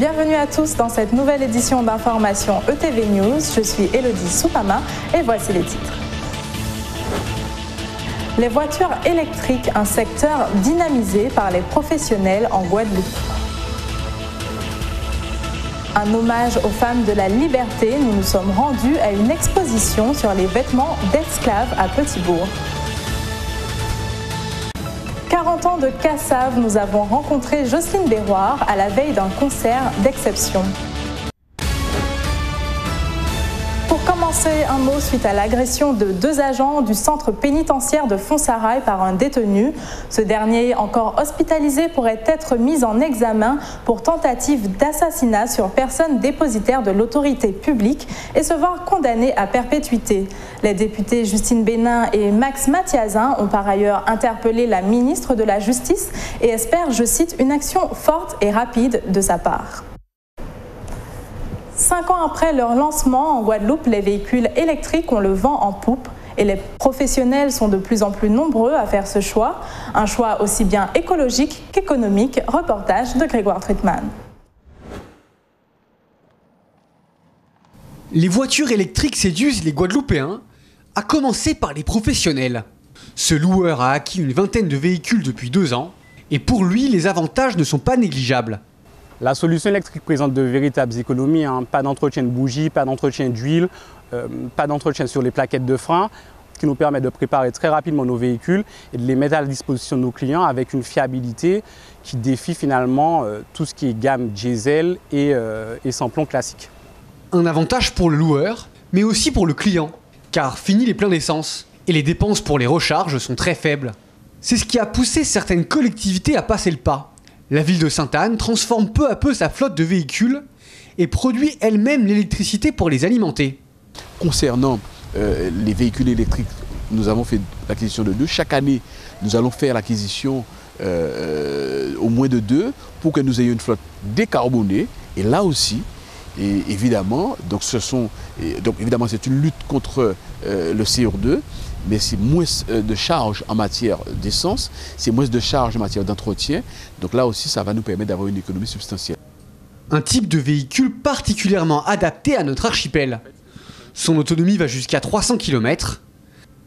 Bienvenue à tous dans cette nouvelle édition d'information ETV News. Je suis Elodie Soupama et voici les titres. Les voitures électriques, un secteur dynamisé par les professionnels en Guadeloupe. Un hommage aux femmes de la liberté, nous nous sommes rendus à une exposition sur les vêtements d'esclaves à Petitbourg. 40 ans de Cassave, nous avons rencontré Jocelyne Béroir à la veille d'un concert d'exception. Un mot suite à l'agression de deux agents du centre pénitentiaire de Fonsarail par un détenu. Ce dernier, encore hospitalisé, pourrait être mis en examen pour tentative d'assassinat sur personne dépositaire de l'autorité publique et se voir condamné à perpétuité. Les députés Justine Bénin et Max Mathiazin ont par ailleurs interpellé la ministre de la Justice et espèrent, je cite, une action forte et rapide de sa part. Après leur lancement en Guadeloupe, les véhicules électriques ont le vent en poupe et les professionnels sont de plus en plus nombreux à faire ce choix. Un choix aussi bien écologique qu'économique. Reportage de Grégoire Trittmann. Les voitures électriques séduisent les Guadeloupéens, à commencer par les professionnels. Ce loueur a acquis une vingtaine de véhicules depuis deux ans, et pour lui, les avantages ne sont pas négligeables. La solution électrique présente de véritables économies, hein. pas d'entretien de bougies, pas d'entretien d'huile, euh, pas d'entretien sur les plaquettes de frein, qui nous permet de préparer très rapidement nos véhicules et de les mettre à la disposition de nos clients avec une fiabilité qui défie finalement euh, tout ce qui est gamme diesel et, euh, et sans plomb classique. Un avantage pour le loueur, mais aussi pour le client, car fini les pleins d'essence et les dépenses pour les recharges sont très faibles. C'est ce qui a poussé certaines collectivités à passer le pas la ville de Sainte-Anne transforme peu à peu sa flotte de véhicules et produit elle-même l'électricité pour les alimenter. Concernant euh, les véhicules électriques, nous avons fait l'acquisition de deux. Chaque année, nous allons faire l'acquisition euh, au moins de deux pour que nous ayons une flotte décarbonée. Et là aussi, évidemment, c'est une lutte contre euh, le CO2, mais c'est moins euh, de charges en matière d'essence, c'est moins de charges en matière d'entretien. Donc là aussi, ça va nous permettre d'avoir une économie substantielle. Un type de véhicule particulièrement adapté à notre archipel. Son autonomie va jusqu'à 300 km,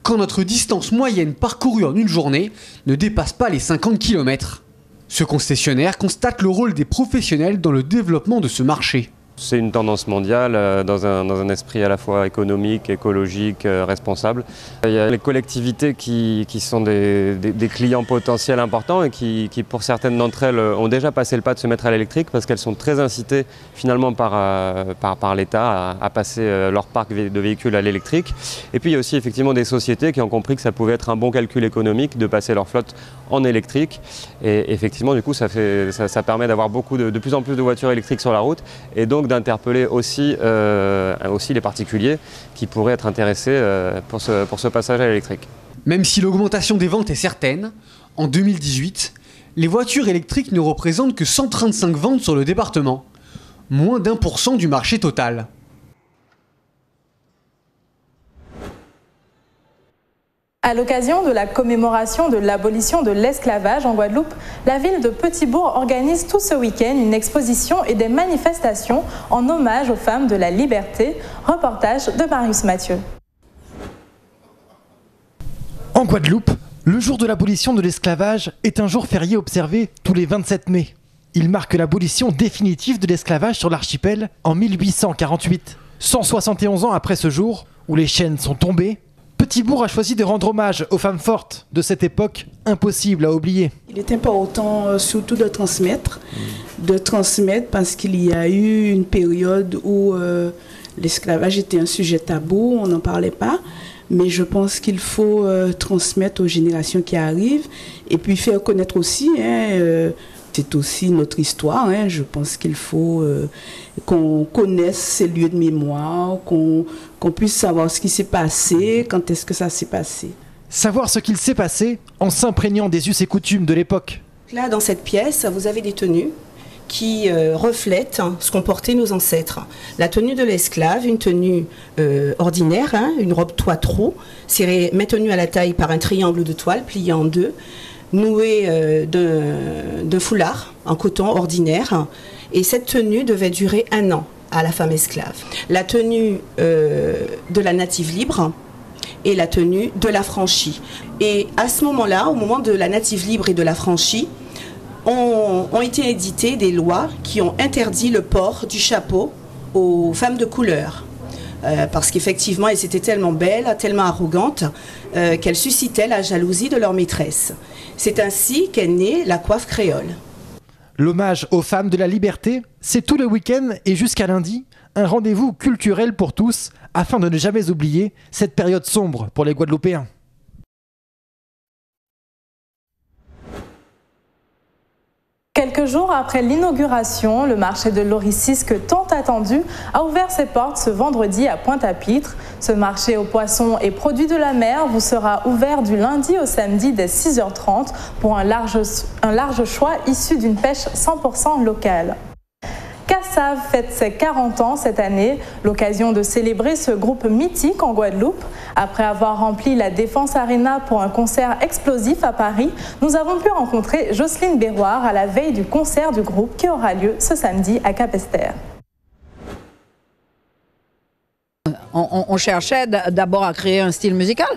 quand notre distance moyenne parcourue en une journée ne dépasse pas les 50 km. Ce concessionnaire constate le rôle des professionnels dans le développement de ce marché. C'est une tendance mondiale euh, dans un, esprit à la fois économique, écologique, euh, responsable. Il y a les collectivités qui, sont des, clients potentiels importants et qui, pour certaines d'entre elles, ont déjà passé le pas de se mettre à l'électrique parce qu'elles sont très incitées finalement par, euh, par, l'État à, passer leur parc de véhicules à l'électrique. Et puis il y a aussi effectivement des sociétés qui ont compris que ça pouvait être un bon calcul économique de passer leur flotte en électrique. Et effectivement, du coup, ça, fait, ça, permet d'avoir beaucoup de, de plus en plus de voitures électriques sur la route. Et donc d'interpeller aussi, euh, aussi les particuliers qui pourraient être intéressés euh, pour, ce, pour ce passage à l'électrique. Même si l'augmentation des ventes est certaine, en 2018, les voitures électriques ne représentent que 135 ventes sur le département, moins d'un pour cent du marché total. À l'occasion de la commémoration de l'abolition de l'esclavage en Guadeloupe, la ville de Petitbourg organise tout ce week-end une exposition et des manifestations en hommage aux femmes de la liberté. Reportage de Marius Mathieu. En Guadeloupe, le jour de l'abolition de l'esclavage est un jour férié observé tous les 27 mai. Il marque l'abolition définitive de l'esclavage sur l'archipel en 1848. 171 ans après ce jour, où les chaînes sont tombées, Petitbourg a choisi de rendre hommage aux femmes fortes de cette époque impossible à oublier. Il est important euh, surtout de transmettre, de transmettre parce qu'il y a eu une période où euh, l'esclavage était un sujet tabou, on n'en parlait pas. Mais je pense qu'il faut euh, transmettre aux générations qui arrivent et puis faire connaître aussi hein, c'est aussi notre histoire. Hein. Je pense qu'il faut euh, qu'on connaisse ces lieux de mémoire, qu'on puisse savoir ce qui s'est passé, quand est-ce que ça s'est passé. Savoir ce qu'il s'est passé en s'imprégnant des us et coutumes de l'époque. Là, dans cette pièce, vous avez des tenues qui euh, reflètent ce qu'ont porté nos ancêtres. La tenue de l'esclave, une tenue euh, ordinaire, hein, une robe toit trop, maintenue à la taille par un triangle de toile plié en deux noué euh, de, foulard en coton ordinaire Et cette tenue devait durer un an à la femme esclave. La tenue euh, de la native libre et la tenue de la franchie. Et à ce moment-là, au moment de la native libre et de la franchie, ont, été éditées des lois qui ont interdit le port du chapeau aux femmes de couleur. Euh, parce qu'effectivement, elles étaient tellement belles, tellement arrogantes, qu'elles suscitaient la jalousie de leur maîtresse. C'est ainsi qu'est née la coiffe créole. L'hommage aux femmes de la liberté, c'est tout le week-end et jusqu'à lundi, un rendez-vous culturel pour tous afin de ne jamais oublier cette période sombre pour les Guadeloupéens. Quelques jours après l'inauguration, le marché de l'Oricisque tant attendu a ouvert ses portes ce vendredi à Pointe-à-Pitre. Ce marché aux poissons et produits de la mer vous sera ouvert du lundi au samedi dès 6h30 pour un large, un large choix issu d'une pêche 100% locale. Cassav fête ses 40 ans cette année, l'occasion de célébrer ce groupe mythique en Guadeloupe. Après avoir rempli la Défense Arena pour un concert explosif à Paris, nous avons pu rencontrer Jocelyne Béroir à la veille du concert du groupe qui aura lieu ce samedi à Capesterre. On, on- on cherchait d'abord à créer un style musical.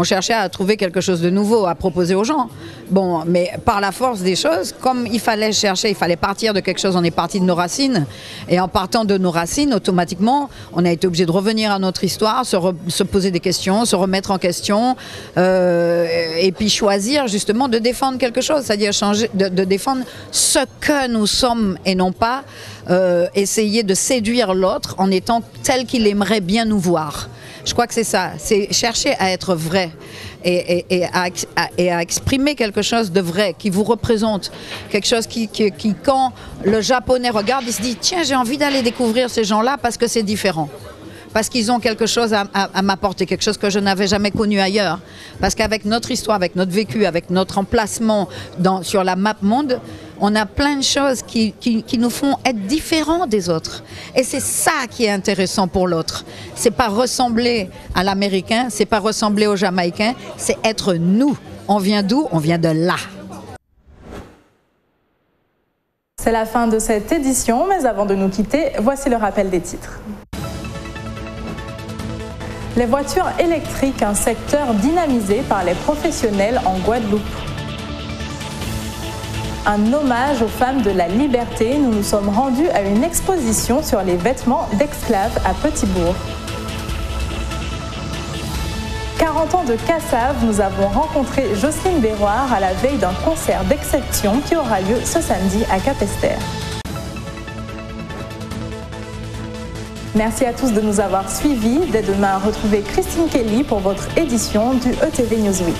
On cherchait à trouver quelque chose de nouveau à proposer aux gens. Bon, mais par la force des choses, comme il fallait chercher, il fallait partir de quelque chose, on est parti de nos racines. Et en partant de nos racines, automatiquement, on a été obligé de revenir à notre histoire, se, se poser des questions, se remettre en question, euh, et puis choisir justement de défendre quelque chose, c'est-à-dire de défendre ce que nous sommes et non pas euh, essayer de séduire l'autre en étant tel qu'il aimerait bien nous voir. Je crois que c'est ça, c'est chercher à être vrai et, à, exprimer quelque chose de vrai qui vous représente, quelque chose qui, quand le japonais regarde, il se dit tiens j'ai envie d'aller découvrir ces gens-là parce que c'est différent. Parce qu'ils ont quelque chose à, m'apporter, quelque chose que je n'avais jamais connu ailleurs. Parce qu'avec notre histoire, avec notre vécu, avec notre emplacement sur la map monde, on a plein de choses qui, qui- nous font être différents des autres. Et c'est ça qui est intéressant pour l'autre. C'est pas ressembler à l'américain, c'est pas ressembler au jamaïcain, c'est être nous. On vient d'où? On vient de là. C'est la fin de cette édition, mais avant de nous quitter, voici le rappel des titres. Les voitures électriques, un secteur dynamisé par les professionnels en Guadeloupe. Un hommage aux femmes de la liberté, nous nous sommes rendus à une exposition sur les vêtements d'esclaves à Petitbourg. 40 ans de Cassav, nous avons rencontré Jocelyne Béroir à la veille d'un concert d'exception qui aura lieu ce samedi à Capesterre. Merci à tous de nous avoir suivis. Dès demain, retrouvez Christine Kelly pour votre édition du ETV Newsweek.